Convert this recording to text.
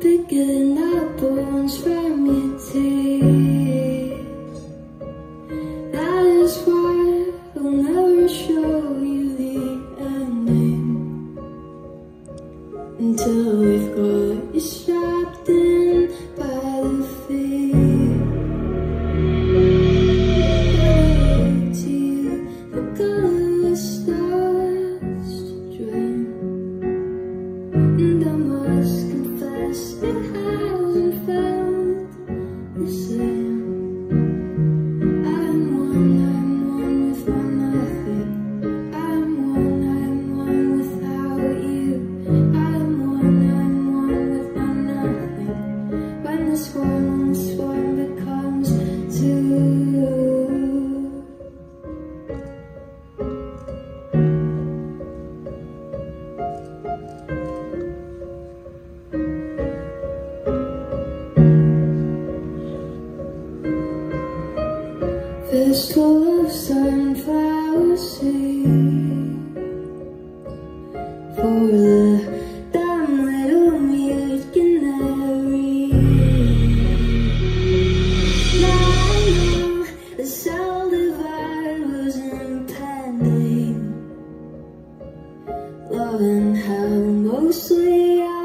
Picking up bones from your teeth That is why I'll never show you the ending Until we've got you strapped in Fistful of sunflower seed For the dumb little me I can never read Now I know the cell divide was impending. Love and hell mostly I